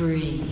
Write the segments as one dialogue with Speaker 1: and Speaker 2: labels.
Speaker 1: Spree.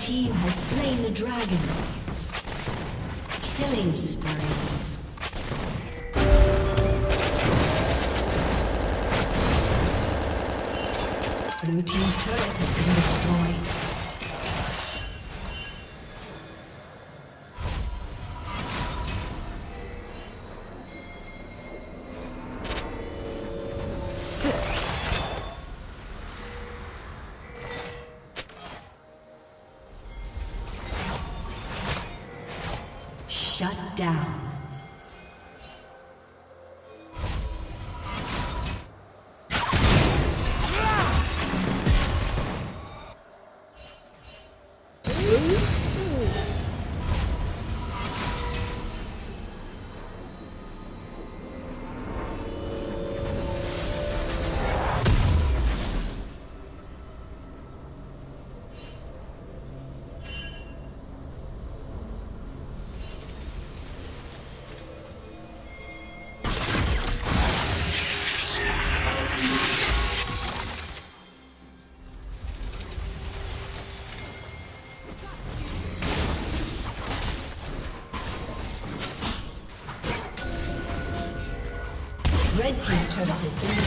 Speaker 1: Team has slain the dragon. Killing spree. Blue Team's turret has been turret has been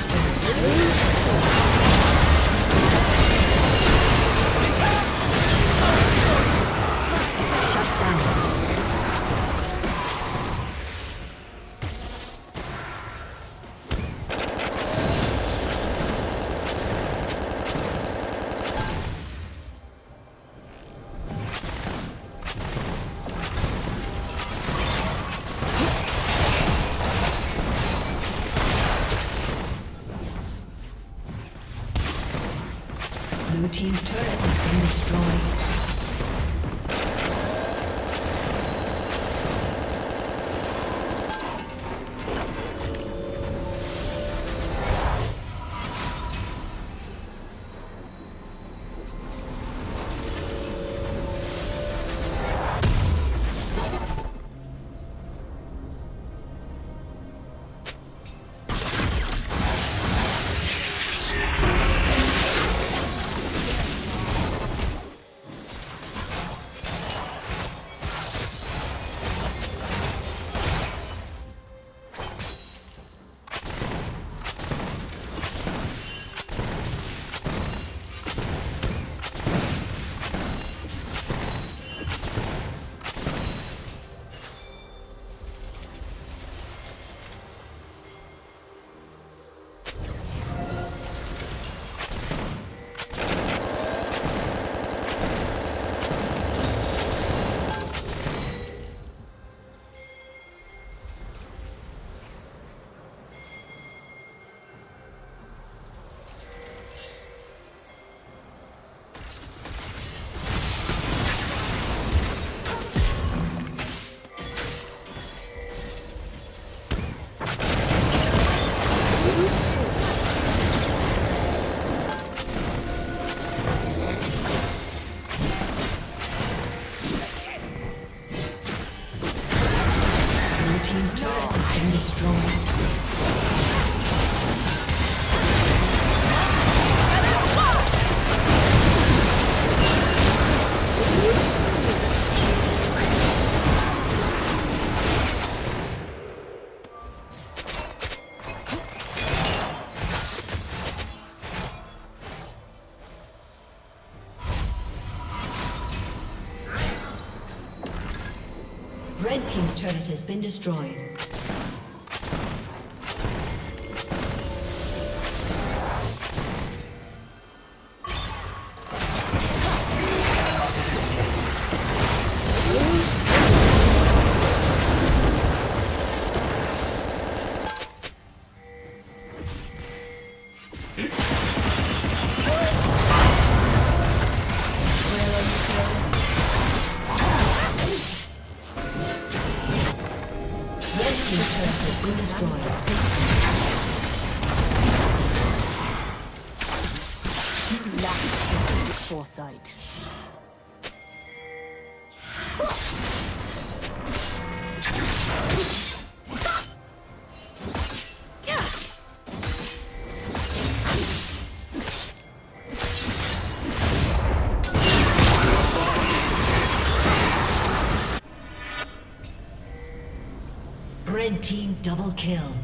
Speaker 1: Team's turret has been destroyed. Red double kill.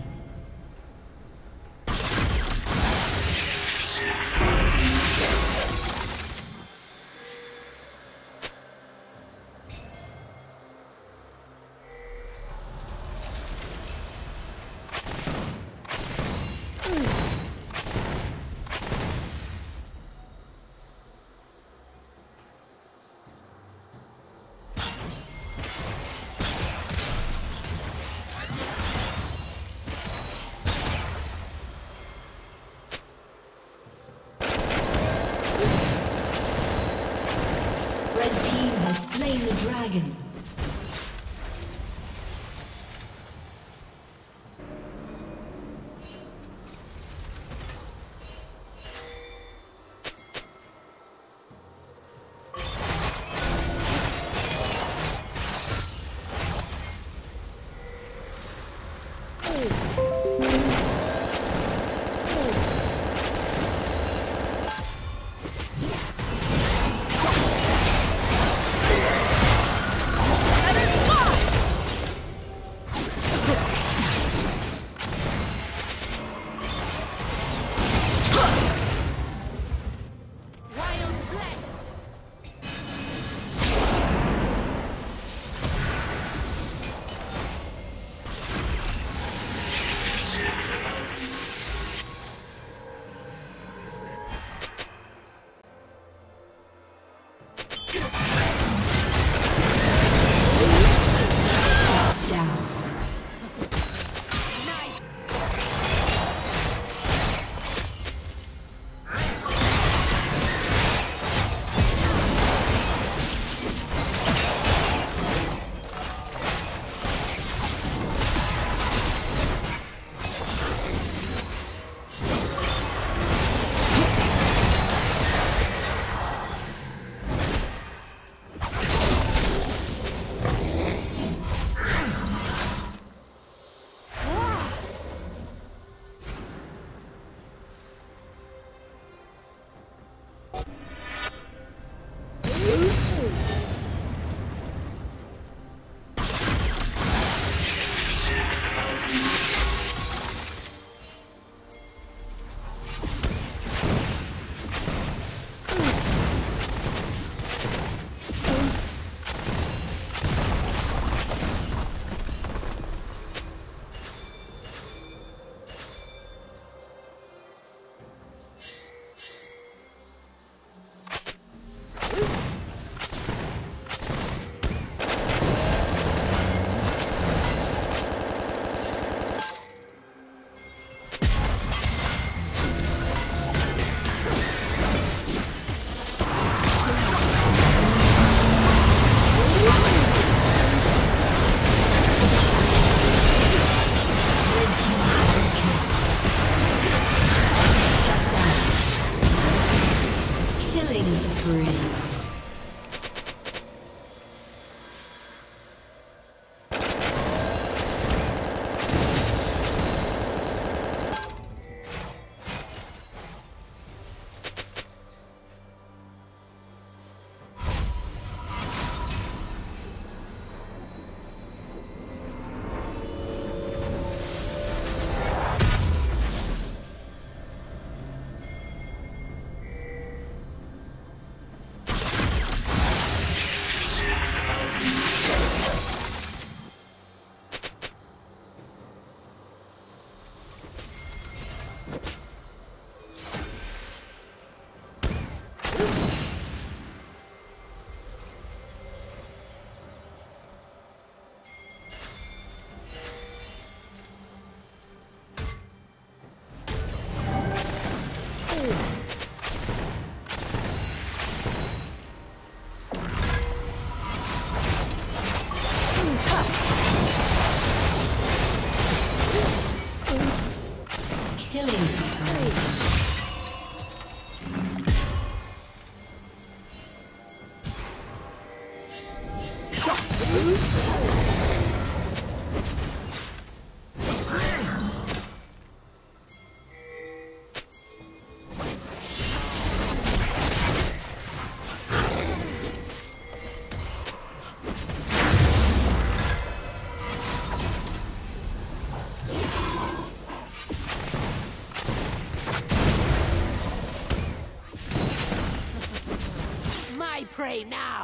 Speaker 2: Prey now!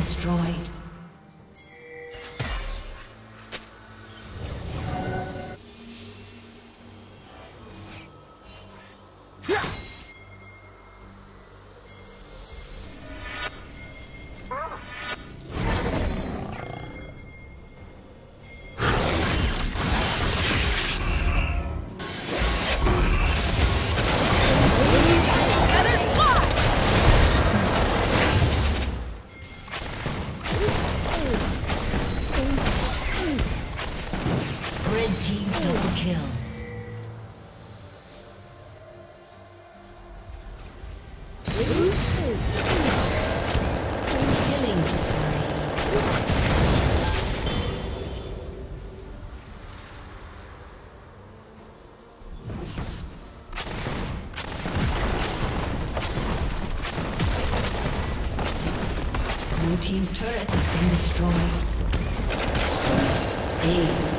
Speaker 1: Destroyed. Turret has been destroyed. Aced.